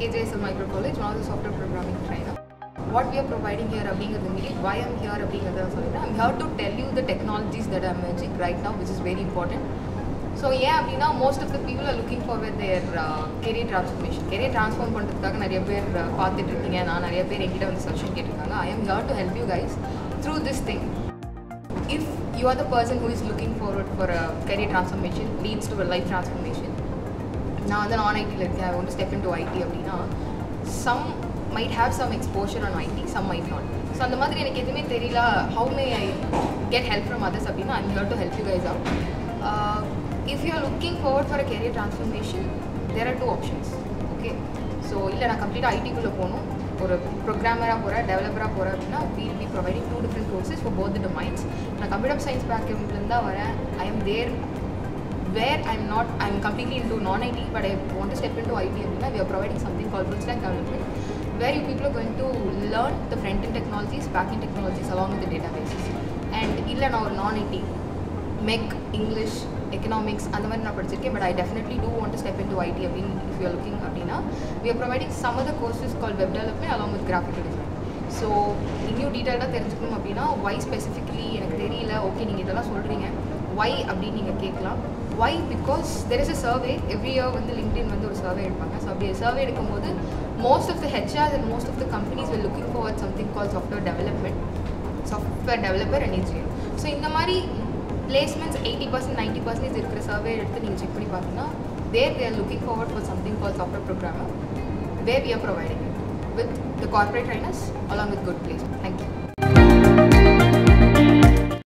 KJSL micro college one of the software programming trainer. What we are providing here அப்படிங்கிறது மீறி வை I'm here அப்படிங்கிறத சொல்லிட்டு சொல்லிட்டேன். I'm to tell you the technologies that are are right now which is very important so ஏன் அப்படின்னா most of the people are looking for with their career transformation career transform பண்ணுறதுக்காக நிறைய பேர் uh, பார்த்துட்டு இருக்கீங்க. நான் நிறைய பேர் எங்கிட்ட வந்து சஜஷன் கேட்டிருக்காங்க. I am here to help you guys through this thing if you are the person who is looking forward for career transformation leads to life transformation நான் வந்து நான் ஐடியில் இருக்கேன். I went step into IT அப்படின்னா some might have some exposure on IT some might not so அந்த மாதிரி எனக்கு எதுவுமே தெரியல. How may I get help from others அப்படின்னா I'm here to help you guys out if you are looking forward for a career transformation there are two options okay so இல்லை நான் கம்ப்ளீட்டாக ஐடிக்குள்ளே போகணும். ஒரு ப்ரோக்ராமராக போகிறேன் டெவலப்பராக போகிறேன் அப்படின்னா we'll be providing two different courses for both the minds நான் கம்ப்யூட்டர் சயின்ஸ் பேக்ரவுண்ட்லேருந்து தான் வரேன். I am there where I'm not, I'm completely into non-IT, but I want step into IT அப்படின்னா we are providing something call full stack development where you people going to learn the front end technologies back end technologies along with data the and இல்லை நான் ஒரு நான் ID மெக் English economics அந்த மாதிரி நான் படிச்சிருக்கேன் but I definitely do want step in to IT அப்படின்னு if you looking அப்படின்னா we are providing some of the courses call web development along with graphical design so இன்னும் டீட்டெயிலாக தெரிஞ்சுக்கணும் அப்படின்னா ஒய் ஸ்பெசிஃபிக்கலி எனக்கு தெரியல ஓகே நீங்கள் இதெல்லாம் சொல்கிறீங்க ஒய் அப்படின்னு நீங்கள் கேட்கலாம். Why because there is a survey every year வந்து லிங்க்டின் வந்து ஒரு சர்வே எடுப்பாங்க. ஸோ அப்படி சர்வே எடுக்கும்போது most of the HR and most of the companies will looking forward something call software development software developer and engineer so இந்த மாதிரி placements eighty percent ninety percentage இருக்கிற survey எடுத்து நீங்கள் செக் பண்ணி பார்த்தீங்கன்னா there there looking forward for something call software programmer where we are providing with the corporate trainers along with good place thank you